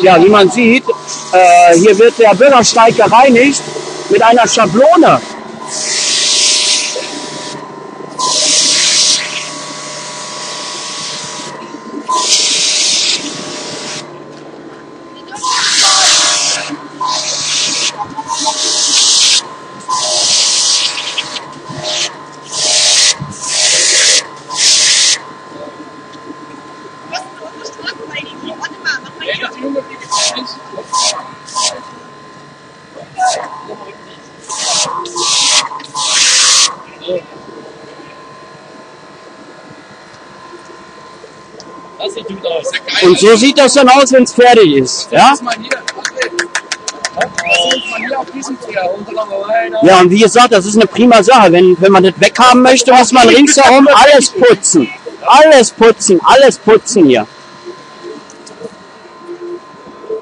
Ja, wie man sieht, äh, hier wird der Bürgersteig gereinigt mit einer Schablone. Und so sieht das dann aus, wenn es fertig ist. Ja? Ja, und wie gesagt, das ist eine prima Sache. Wenn, wenn man das weghaben möchte, muss man ringsherum alles putzen. Alles putzen, alles putzen hier.